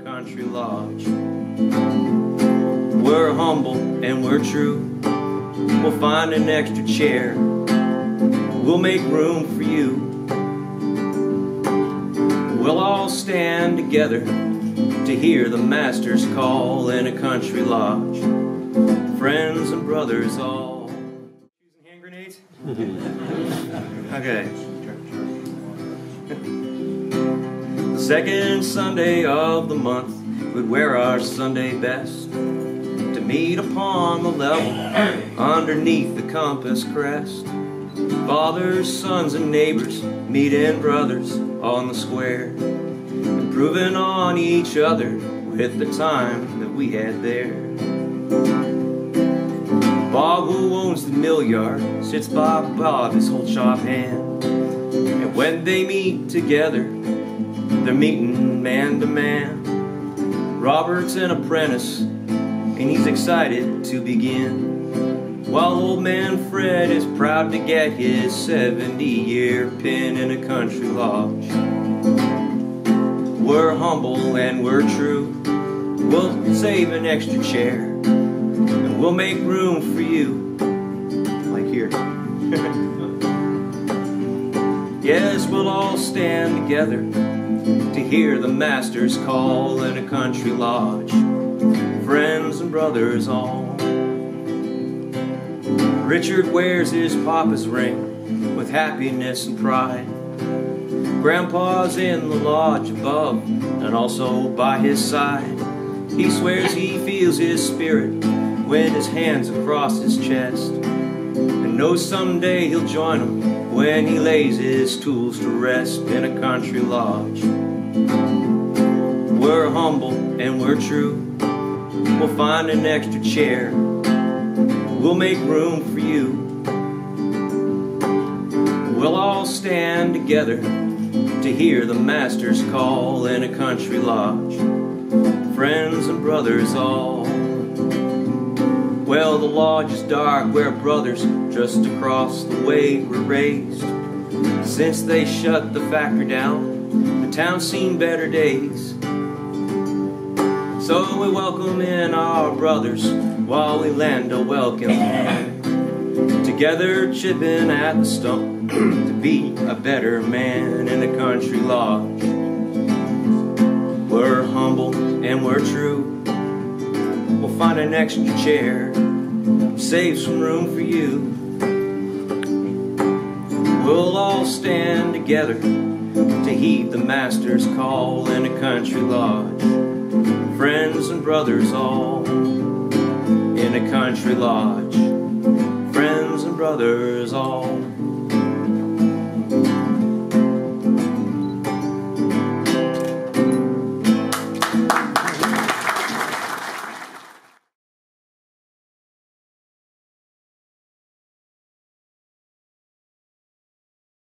a country lodge. We're humble and we're true. We'll find an extra chair. We'll make room for you. We'll all stand together to hear the master's call in a country lodge. Friends and brothers all. Using hand grenades? okay. Second Sunday of the month, we'd wear our Sunday best to meet upon the level underneath the compass crest. Fathers, sons, and neighbors meeting brothers on the square, improving on each other with the time that we had there. Bob, who owns the mill yard, sits by Bob, his whole shop hand. And when they meet together, they're meeting man to man. Robert's an apprentice, and he's excited to begin. While old man Fred is proud to get his 70 year pin in a country lodge. We're humble and we're true. We'll save an extra chair and we'll make room for you. Like here. yes, we'll all stand together to hear the master's call in a country lodge. Friends and brothers all. Richard wears his papa's ring with happiness and pride. Grandpa's in the lodge above and also by his side. He swears he feels his spirit when his hands across his chest and knows someday he'll join him when he lays his tools to rest in a country lodge. We're humble and we're true. We'll find an extra chair. We'll make room for you. We'll all stand together to hear the master's call in a country lodge. Friends and brothers all. Well, the lodge is dark where brothers just across the way were raised. Since they shut the factory down, the town's seen better days. So we welcome in our brothers while we lend a welcome hand. Together chipping at the stump to be a better man in the country lodge. We're humble and we're true. We'll find an extra chair, save some room for you. We'll all stand together to heed the master's call in a country lodge. Friends and brothers all in a country lodge. Friends and brothers.